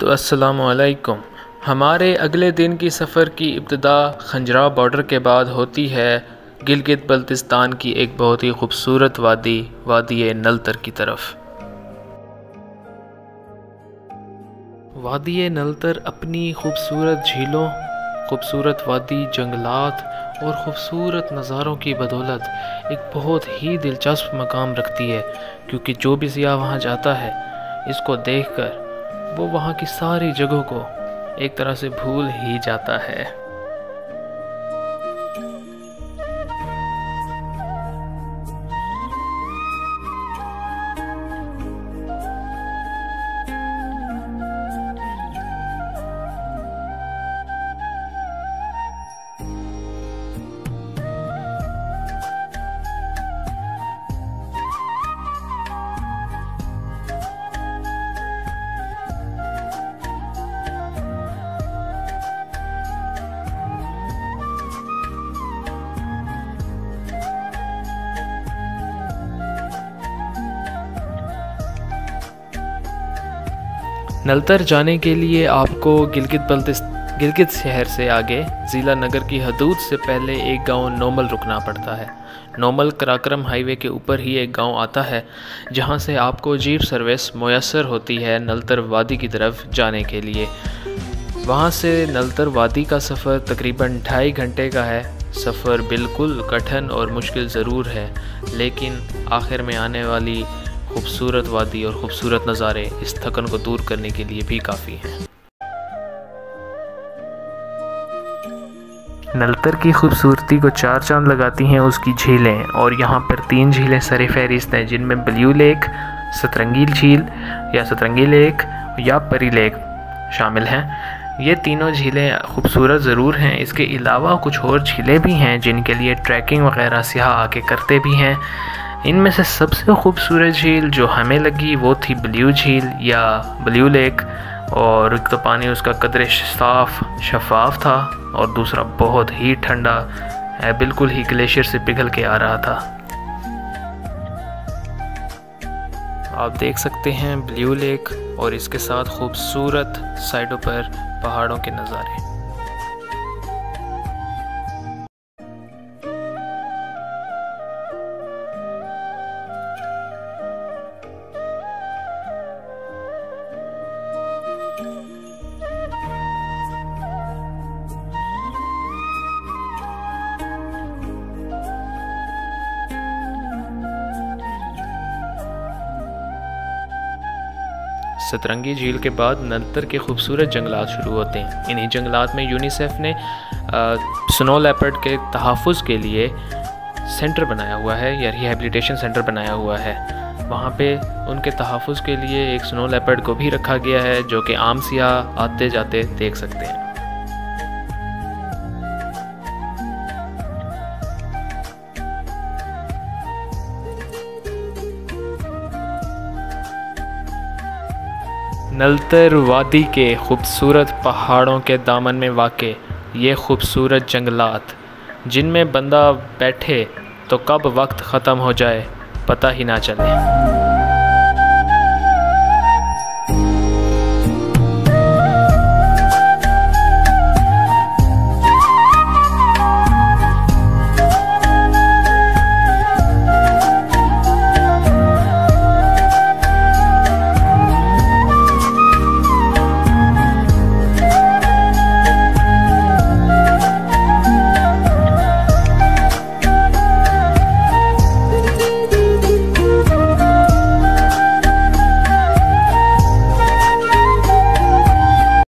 तो असलकुम हमारे अगले दिन की सफ़र की इब्तदा खंजरा बॉर्डर के बाद होती है। गिलगित बल्तिस्तान की एक बहुत ही खूबसूरत वादी वादी नलतर की तरफ़। वादी नलतर अपनी खूबसूरत झीलों, खूबसूरत वादी जंगलात और ख़ूबसूरत नज़ारों की बदौलत एक बहुत ही दिलचस्प मकाम रखती है, क्योंकि जो भी सियाह वहाँ जाता है, इसको देखकर वो वहाँ की सारी जगहों को एक तरह से भूल ही जाता है। नलतर जाने के लिए आपको गिलगित बल्तिस्त गिलगित शहर से आगे ज़िला नगर की हदूद से पहले एक गाँव नोमल रुकना पड़ता है। नोमल कराक्रम हाईवे के ऊपर ही एक गाँव आता है, जहाँ से आपको जीप सर्विस मैसर होती है नलतर वादी की तरफ़ जाने के लिए। वहाँ से नलतर वादी का सफ़र तकरीबन ढाई घंटे का है। सफ़र बिल्कुल कठिन और मुश्किल ज़रूर है, लेकिन आखिर में आने वाली खूबसूरत वादी और ख़ूबसूरत नज़ारे इस थकन को दूर करने के लिए भी काफ़ी हैं। नलतर की खूबसूरती को चार चाँद लगाती हैं उसकी झीलें, और यहाँ पर तीन झीलें सर फहरिस्त हैं, जिनमें ब्ल्यू लेक सतरंगील झील या सतरंगी लेक या परी लेक शामिल हैं। ये तीनों झीलें खूबसूरत ज़रूर हैं। इसके अलावा कुछ और झीलें भी हैं जिनके लिए ट्रैकिंग वगैरह सियाह आके करते भी हैं। इनमें से सबसे खूबसूरत झील जो हमें लगी वो थी ब्लू झील या ब्लू लेक, और एक तो पानी उसका कदरे साफ़, शफाफ था, और दूसरा बहुत ही ठंडा बिल्कुल ही ग्लेशियर से पिघल के आ रहा था। आप देख सकते हैं ब्लू लेक और इसके साथ खूबसूरत साइडों पर पहाड़ों के नज़ारे। सतरंगी झील के बाद नलतर के खूबसूरत जंगलात शुरू होते हैं। इन्हीं जंगलात में यूनिसेफ ने स्नो लेपर्ड के तहफ़ के लिए सेंटर बनाया हुआ है, या रिहेबिलिटेशन सेंटर बनाया हुआ है। वहाँ पे उनके तहफ़ के लिए एक स्नो लेपर्ड को भी रखा गया है, जो कि आम सिया आते जाते देख सकते हैं। नलतर वादी के खूबसूरत पहाड़ों के दामन में वाक़, ये खूबसूरत जंगलात। जिनमें बंदा बैठे तो कब वक्त ख़त्म हो जाए, पता ही ना चले।